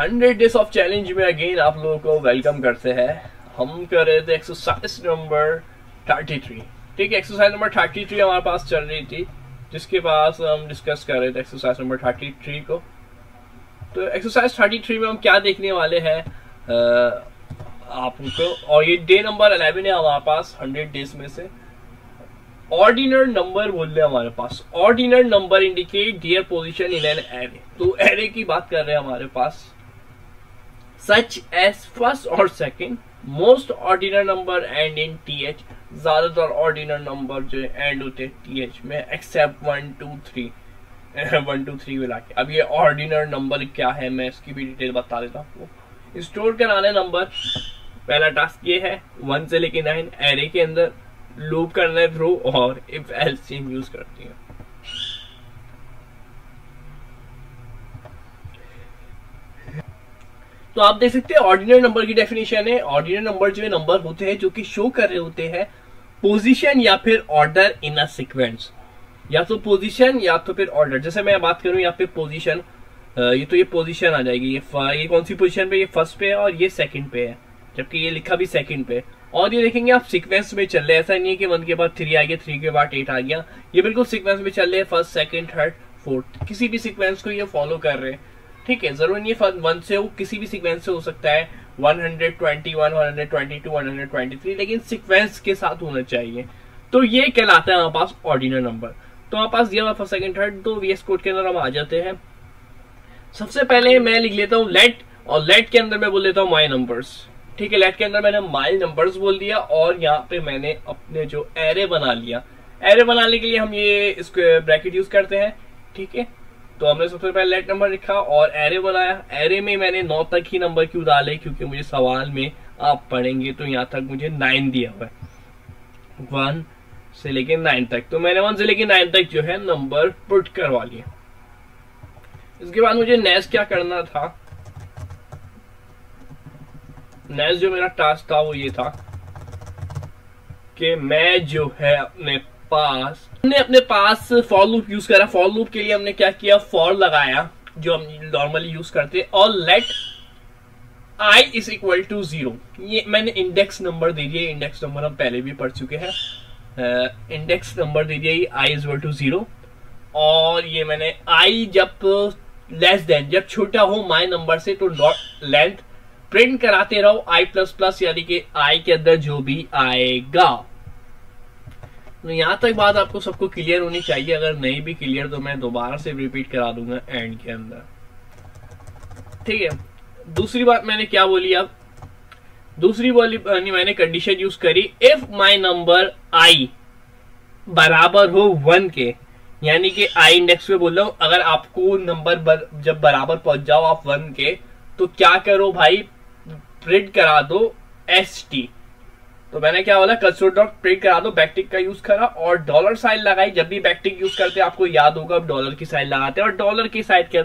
Hundred days of challenge में again आप लोगों को वेलकम करते हैं। हम कर रहे थे एक्सरसाइज नंबर थर्टी थ्री ठीक है एक्सरसाइज नंबर थर्टी थ्री हमारे पास चल रही थी, जिसके पास हम डिस्कस कर रहे थे एक्सरसाइज नंबर थर्टी थ्री को। तो एक्सरसाइज थर्टी थ्री में हम क्या देखने वाले हैं आपको? और ये डे नंबर अलेवन है हमारे पास, हंड्रेड डेज़ में से। ऑर्डिनर नंबर बोल रहे हमारे पास। Ordinal number indicate their position in an array तो एरे की बात कर रहे हैं हमारे पास। सच एज फ़र्स्ट और second most ordinal number end in T H ज़्यादातर ऑर्डिनर नंबर जो एंड होते हैं टी एच में except one two three one two three मिला के। अब ये ऑर्डिनर नंबर क्या है, मैं इसकी भी डिटेल बता देता हूँ आपको। स्टोर कराने नंबर पहला टास्क ये है वन से लेके नाइन एरे के अंदर लूप करना है थ्रू और इफ़ एल एल्स यूज़ करती है। तो आप देख सकते हैं ऑर्डिनल नंबर की डेफिनेशन है। ऑर्डिनल नंबर जो है नंबर होते हैं, जो कि शो कर रहे होते हैं पोजीशन या फिर ऑर्डर इन अ सीक्वेंस या तो पोजीशन या तो फिर ऑर्डर जैसे मैं बात करूँ यहाँ पे पोजीशन ये तो ये पोजीशन आ जाएगी। ये ये कौन सी पोजीशन पे? ये फ़र्स्ट पे है और ये सेकंड पे है। जबकि ये लिखा भी सेकंड पे। और ये देखेंगे, आप सीक्वेंस में चल रहे हैं। ऐसा नहीं है कि वन के बाद थ्री आ गया थ्री के बाद एट आ गया। ये बिल्कुल सीक्वेंस में चल रहे हैं। फ़र्स्ट सेकंड थर्ड फोर्थ किसी भी सीक्वेंस को ये फॉलो कर रहे हैं। ठीक है ज़रूर नहीं वन से हो किसी भी सीक्वेंस से हो सकता है 121, 122, 123 लेकिन सीक्वेंस के साथ होना चाहिए। तो ये कहलाता है हमारे पास ऑर्डिनल नंबर तो हमारे पास दिया हुआ फ़र्स्ट सेकंड थर्ड तो वीएस कोड के अंदर हम आ जाते हैं। सबसे पहले मैं लिख लेता हूँ लेट और लेट के अंदर मैं बोल लेता हूँ माई नंबर्स ठीक है लेट के अंदर मैंने माइल नंबर्स बोल दिया और यहाँ पे मैंने अपने जो एरे बना लिया। एरे बनाने के लिए हम ये इसको ब्रैकेट यूज़ करते हैं। ठीक है? तो हमने सबसे पहले लेट नंबर लिखा और एरे बनाया। एरे में मैंने नौ तक ही नंबर क्यों डाले? क्योंकि मुझे सवाल में आप पढ़ेंगे तो यहाँ तक मुझे नाइन दिया हुआ है। वन से लेके नाइन तक। तो मैंने वन से लेके नाइन तक जो है नंबर पुट करवा लिया। इसके बाद मुझे नेक्स्ट क्या करना था? नेक्स्ट जो मेरा टास्क था वो ये था कि मैं जो है अपने पास, हमने अपने पास फॉर लूप यूज़ करा। फॉर लूप के लिए हमने क्या किया? फॉर लगाया, जो हम नॉर्मली यूज़ करते। हैं और let I is equal to zero मैंने इंडेक्स नंबर दे दिया। इंडेक्स नंबर हम पहले भी पढ़ चुके हैं। इंडेक्स नंबर दे दिया। I is equal to zero और ये मैंने आई जब लेस देन जब छोटा हो माई नंबर से तो डॉट लेंथ प्रिंट कराते रहो। आई प्लस प्लस यानी कि आई के अंदर जो भी आएगा। यहाँ तक बात आपको सबको क्लियर होनी चाहिए। अगर नहीं भी क्लियर तो मैं दोबारा से रिपीट करा दूँगा एंड के अंदर। ठीक है? दूसरी बात मैंने क्या बोली अब? दूसरी बोली मैंने कंडीशन यूज़ करी इफ़ माई नंबर आई बराबर हो वन के यानी कि आई इंडेक्स पे बोल रहा हूँ अगर आपको नंबर बर, जब बराबर पहुँच जाओ आप वन के तो क्या करो भाई? प्रिंट करा दो एस टी तो मैंने क्या बोला कंसोल डॉट प्रिंट करा दो बैकटिक का यूज़ करा और डॉलर साइन लगाई। जब भी बैकटिक यूज़ करते आपको याद होगा डॉलर की साइन लगाते और डॉलर की साइड के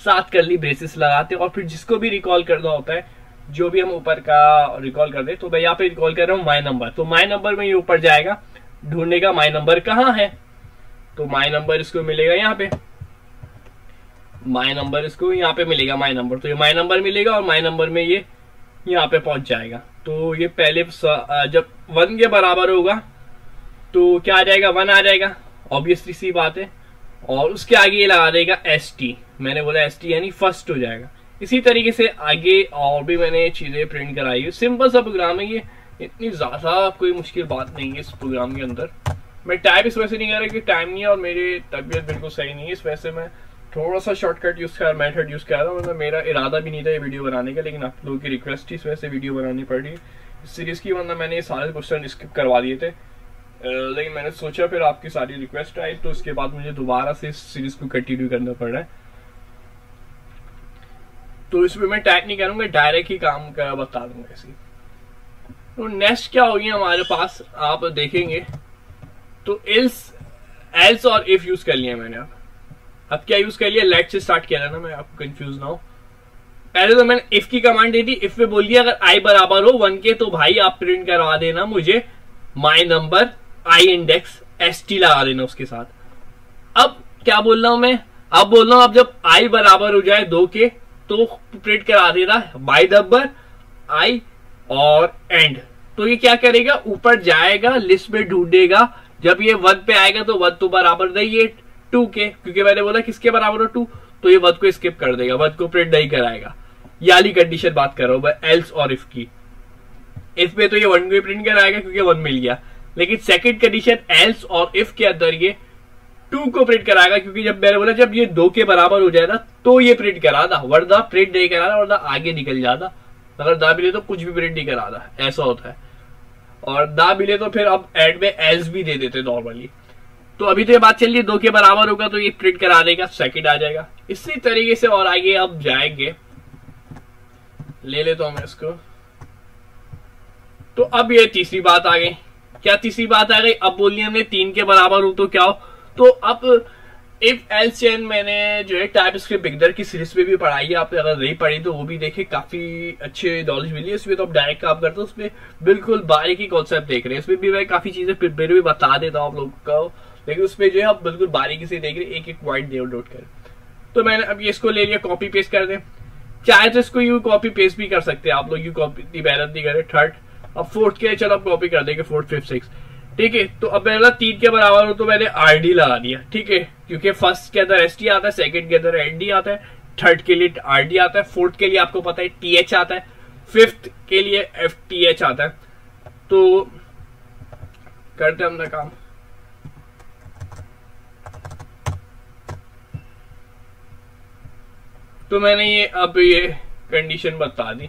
साथ करली ब्रेसिस लगाते और फिर जिसको भी रिकॉल करना होता है, जो भी हम ऊपर का रिकॉल कर दे तो मैं यहाँ पे रिकॉल कर रहा हूँ माई नंबर तो माई नंबर में ये ऊपर जाएगा। ढूँढने का माई नंबर कहाँ है? तो माई नंबर इसको मिलेगा यहाँ पे। माई नंबर इसको यहाँ पे मिलेगा माई नंबर तो ये माई नंबर मिलेगा और माई नंबर में ये यहाँ पे पहुँच जाएगा। तो ये पहले जब वन के बराबर होगा तो क्या आ जाएगा? वन आ जाएगा ऑब्वियसली सी बात है। और उसके आगे ये लगा देगा एस टी मैंने बोला एस टी यानी फ़र्स्ट हो जाएगा। इसी तरीके से आगे और भी मैंने चीज़ें प्रिंट कराई है। सिंपल सा प्रोग्राम है ये। इतनी ज़्यादा कोई मुश्किल बात नहीं है इस प्रोग्राम के अंदर। मैं टाइप इस वजह से नहीं कर रहा कि टाइम नहीं है और मेरी तबीयत बिल्कुल सही नहीं है। इस वजह से मैं थोड़ा सा शॉर्टकट यूज़ कर मेथड यूज़ रहा हूँ मतलब मेरा इरादा भी नहीं था ये वीडियो बनाने का, लेकिन आप लोगों की रिक्वेस्ट इस वजह से वीडियो बनानी पड़ इस सीरीज़ की वरना मैंने ये सारे क्वेश्चन स्किप करवा दिए थे। लेकिन मैंने सोचा फिर आपकी सारी रिक्वेस्ट आई तो उसके बाद मुझे दोबारा से इस सीरीज़ को कंटिन्यू करना पड़ रहा है। तो इसमें मैं टैग नहीं करूँगा डायरेक्ट ही काम कर बता दूँगा ऐसी तो नेक्स्ट क्या होगी हमारे पास, आप देखेंगे। तो इल्स एल्स और इफ़ यूज़ कर लिया मैंने अब अब क्या यूज़ कर लिया? लेट से स्टार्ट किया ना मैं आपको कंफ्यूज ना हो पहले तो मैंने इफ़ की कमांड दे दी इफ़ में बोलिए अगर आई बराबर हो वन के तो भाई आप प्रिंट करवा देना मुझे my number I index S T लगा देना उसके साथ. अब क्या बोल रहा हूँ मैं? अब बोल रहा हूँ, अब जब आई बराबर हो जाए दो के तो प्रिंट करा देगा बाई नंबर आई और एंड तो ये क्या करेगा? ऊपर जाएगा लिस्ट में ढूंढेगा. जब ये वन पे आएगा तो वन तो बराबर नहीं है टू के, क्योंकि मैंने बोला किसके बराबर हो टू तो ये वन को स्किप कर देगा वन को प्रिंट नहीं कराएगा। याली कंडीशन बात कर रहा हूँ मैं एल्स और इफ़ की। इफ़ में तो ये वन को प्रिंट कराएगा, क्योंकि वन मिल गया। लेकिन सेकंड कंडीशन एल्स और इफ़ के अंदर ये टू को प्रिंट कराएगा, क्योंकि जब मैंने बोला, जब ये दो के बराबर हो जाएगा तो ये प्रिंट कराना, वरना प्रिंट नहीं कराना, वरना आगे निकल जाता अगर ना मिले तो कुछ भी प्रिंट नहीं कराना, ऐसा होता है। और ना मिले तो फिर अब एंड में एल्स भी दे देते नॉर्मली तो अभी तो ये बात चल रही है, दो के बराबर होगा तो ये प्रिंट करा देगा सेकंड आ जाएगा। इसी तरीके से और आगे अब जाएँगे। ले लेता हूँ मैं इसको। तो अब ये तीसरी बात आ गई। क्या तीसरी बात आ गई? अब बोलिए हमने तीन के बराबर हूँ तो क्या हो? तो अब इफ़ एल चेन मैंने जो है टाइप स्क्रिप्ट बिगदर की सीरीज़ में भी पढ़ाई है, आप अगर नहीं पढ़ी तो वो भी देखे, काफ़ी अच्छे नॉलेज मिली है। उसमें तो आप डायरेक्ट काम करते हो, उसमें बिल्कुल बारीकी कॉन्सेप्ट देख रहे हैं। उसमें भी मैं काफ़ी चीज़ें मेरे भी बता देता हूँ आप लोगों को। लेकिन उसमें जो है, आप बिल्कुल बारीकी से देख रहे एक एक पॉइंट नोट कर। तो मैंने अब ये इसको ले लिया कॉपी पेस्ट कर दे। चाहे तो इसको यू कॉपी पेस्ट भी कर सकते हैं आप लोग, यू कॉपी मेहनत नहीं करे थर्ड अब फोर्थ के चलो आप कॉपी कर देंगे फोर्थ फिफ्थ सिक्स ठीक है तो अब मेरा तीन के बराबर हो तो मैंने आर डी लगा दिया ठीक है? क्योंकि फ़र्स्ट के अंदर एस टी आता है सेकंड के अंदर एन डी आता है थर्ड के लिए आर डी आता है फोर्थ के लिए आपको पता है टी एच आता है फिफ्थ के लिए एफ़ टी एच आता है। तो करते हम ना काम। तो मैंने ये, अब ये कंडीशन बता दी।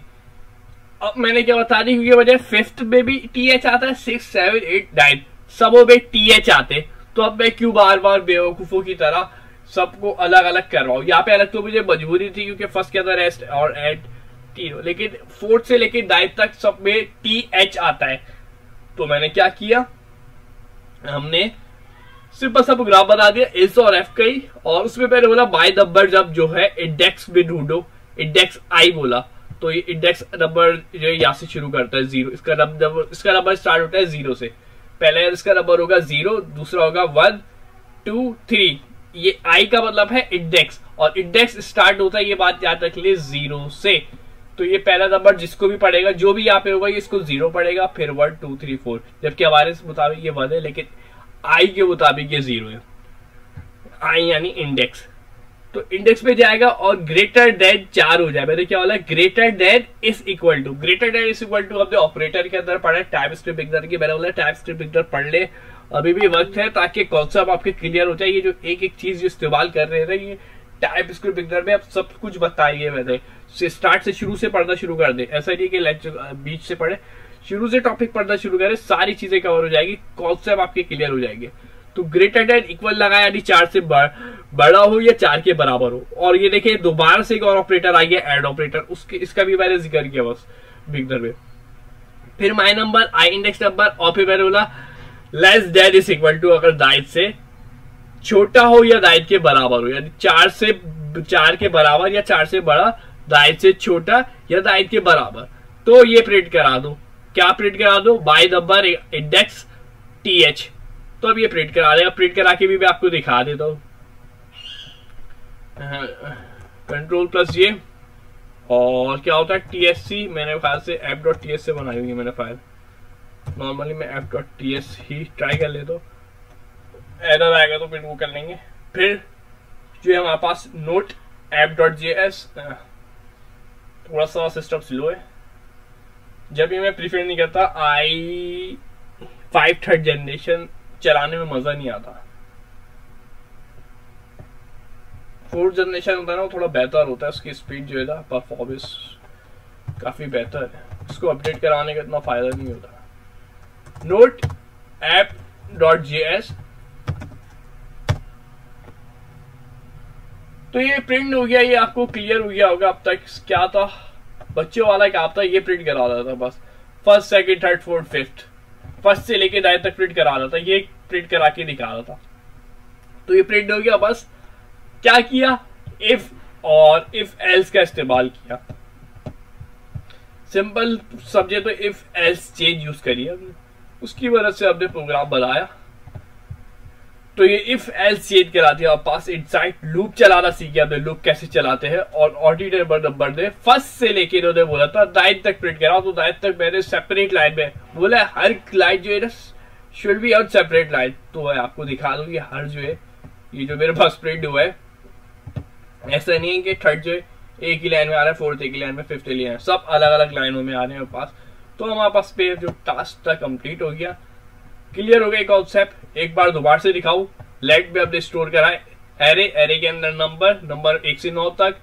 अब मैंने क्या बता दी, क्योंकि वजह फिफ्थ में भी टी एच आता है सिक्स सेवन एट नाइन सबों में टी एच आते तो अब मैं क्यों बार बार बेवकूफों की तरह सबको अलग अलग कर रहा हूँ? यहाँ पे अलग तो मुझे मजबूरी थी, क्योंकि फ़र्स्ट के अंदर एस और एट तीनों। लेकिन फोर्थ से लेकर नाइन्थ तक सब में टी एच आता है। तो मैंने क्या किया? हमने सिंपल सा ग्राफ बना दिया एस और एफ़ का ही, और उसमें मैंने बोला बाय नंबर जब जो है इंडेक्स में ढूंढो इंडेक्स आई बोला। तो ये इंडेक्स नंबर जो यहाँ से शुरू करता है ज़ीरो इसका नंबर इसका नंबर स्टार्ट होता है ज़ीरो से। पहले इसका नंबर होगा ज़ीरो दूसरा होगा वन टू थ्री ये आई का मतलब है इंडेक्स और इंडेक्स स्टार्ट होता है, ये बात याद रख लिए ज़ीरो से। तो ये पहला नंबर जिसको भी पड़ेगा, जो भी यहाँ पे होगा, ये इसको ज़ीरो पड़ेगा, फिर वन टू थ्री फोर जबकि हमारे मुताबिक ये वन है, लेकिन आई के मुताबिक ये ज़ीरो है। आई यानी इंडेक्स तो इंडेक्स पे जाएगा और ग्रेटर देन चार हो जाए। मैंने क्या बोला? Greater than is equal to greater than is equal to अपने ऑपरेटर के अंदर पढ़े टाइप स्क्रिप्ट इग्नर की। मैंने बोला टाइप स्क्रिप्ट इग्नर पढ़ ले। अभी भी वक्त है ताकि कॉन्सेप्ट आपके क्लियर हो जाए। ये जो एक एक चीज़ इस्तेमाल कर रहे हैं ये टाइप स्क्रिप्ट इग्नर में आप सब कुछ बताइए मैंने। स्टार्ट से शुरू से पढ़ना शुरू कर दे। ऐसा नहीं कि लेक्चर बीच से पढ़े। शुरू से टॉपिक पढ़ना शुरू करें, सारी चीज़ें कवर हो जाएगी कॉन्सेप्ट आपके क्लियर हो जाएँगे। तो ग्रेटर देन इक्वल लगा यानी चार से बड़ा हो या चार के बराबर हो। और ये देखिए दोबारा से एक और ऑपरेटर आ गया एड ऑपरेटर उसके, इसका भी मैंने ज़िक्र किया बस बिगनर में। फिर my number I index number और फिर मैंने बोला less than is equal to अगर दायित से छोटा हो या दायित के बराबर हो, यानी चार से, चार के बराबर या चार से बड़ा दायित से छोटा या दायित के बराबर। तो ये प्रिंट करा दो। क्या प्रिंट करा दो? My number index T H तो अब ये प्रिंट करा देगा प्रिंट करा के भी मैं आपको दिखा देता हूँ। कंट्रोल प्लस ये। और क्या होता है? टीएससी मैंने ख्याल से एफ़ डॉट टी एस से बनाई हुई है मैंने फ़ाइल नॉर्मली मैं एफ़ डॉट टी एस ही ट्राई कर लेता हूँ। एरर आएगा तो फिर वो कर लेंगे। फिर जो है हमारे पास node app dot J S थोड़ा सा सिस्टम स्लो है। जब भी मैं प्रीफर नहीं करता आई फाइव थर्ड जनरेशन चलाने में मज़ा नहीं आता। फोर्थ जनरेशन होता है ना, वो थोड़ा बेहतर होता है, उसकी स्पीड जो है ना परफॉर्मेंस काफ़ी बेहतर है। उसको अपडेट कराने का इतना फ़ायदा नहीं होता। Node app dot J S तो ये प्रिंट हो गया, ये आपको क्लियर हो गया होगा अब तक क्या था। बच्चों वाला क्या था ये प्रिंट करा रहा था बस। First second third fourth fifth first से लेके नाइन तक प्रिंट करा रहा था। ये प्रिंट करा के दिखा रहा था तो ये प्रिंट हो गया बस। क्या किया? इफ़ और इफ़ एल्स का इस्तेमाल किया। सिंपल समझे तो इफ़ एल्स चेंज यूज़ करिए। उसकी वजह से हमने प्रोग्राम बनाया। तो ये इफ़ एल चेंज कराती है, और पास इनसाइड लूप चलाना सीख गया हमने लूप कैसे चलाते हैं, और ऑर्डिनरी नंबर ने फ़र्स्ट से लेके इन्होंने बोला था नाइन्थ तक प्रिंट करा तो नाइन्थ तक मैंने सेपरेट लाइन में बोला, हर लाइन जो है ना should be on separate line तो मैं आपको दिखा दूँ कि हर जो है, ये जो मेरे पास प्रिंट हुआ है, ऐसा नहीं है कि थर्ड जो है, एक ही लाइन में आ रहा है फोर्थ एक ही लाइन में फिफ्थ लाइन सब अलग अलग लाइनों में आ रहे हैं पास। तो हमारे पास पे जो टास्क था कंप्लीट हो गया। क्लियर हो गया कॉन्सेप्ट एक बार दोबारा से दिखाऊ। लेट में अपने स्टोर कराए एरे एरे के अंदर नंबर नंबर एक से नौ तक।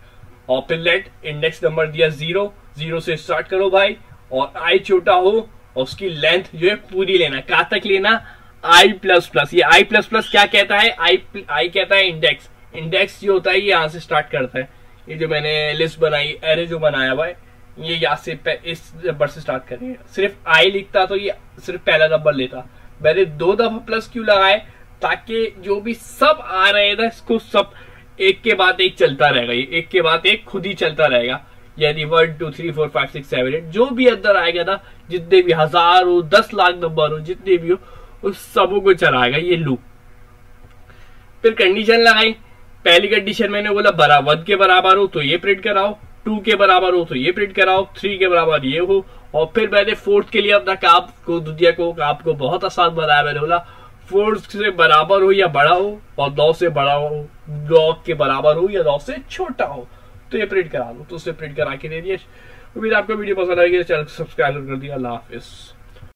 और फिर लेट इंडेक्स नंबर दिया ज़ीरो ज़ीरो से स्टार्ट करो भाई। और आई छोटा हो, और उसकी लेंथ जो है पूरी लेना, कहा तक लेना? आई प्लस प्लस ये आई प्लस प्लस क्या कहता है? आई आई कहता है इंडेक्स इंडेक्स जो होता है, ये यहाँ से स्टार्ट करता है। ये जो मैंने लिस्ट बनाई एरे जो बनाया भाई ये यहाँ से इस नंबर से स्टार्ट करेंगे सिर्फ़ आई लिखता तो ये सिर्फ़ पहला नंबर लेता। मैंने दो दफ़ा प्लस क्यू लगाए ताकि जो भी सब आ रहे थे इसको सब एक के बाद एक चलता रहेगा, ये एक के बाद एक खुद ही चलता रहेगा। यानी one two three four five six seven eight जो भी अंदर आएगा ना, जितने भी हज़ार हो, दस लाख नंबर हो, जितने भी हो, उस सबों को चलाएगा, ये लूप फिर कंडीशन लगाई। पहली कंडीशन मैंने बोला बराबर के बराबर हो तो ये प्रिंट कराओ टू के बराबर हो तो ये प्रिंट कराओ थ्री के बराबर ये हो और फिर मैंने फोर्थ के लिए अपना काम को, दुनिया को, काम को बहुत आसान बनाया। मैंने बोला, फोर्थ से बराबर हो या बड़ा हो, और नौ से बड़ा हो, नौ के बराबर हो या नौ से छोटा हो तो ये प्रिंट करा दो तो उसने प्रिंट करा के दे दिए उम्मीद आपको वीडियो पसंद आएगी चैनल को सब्सक्राइब कर दिया अल्लाह हाफिज़।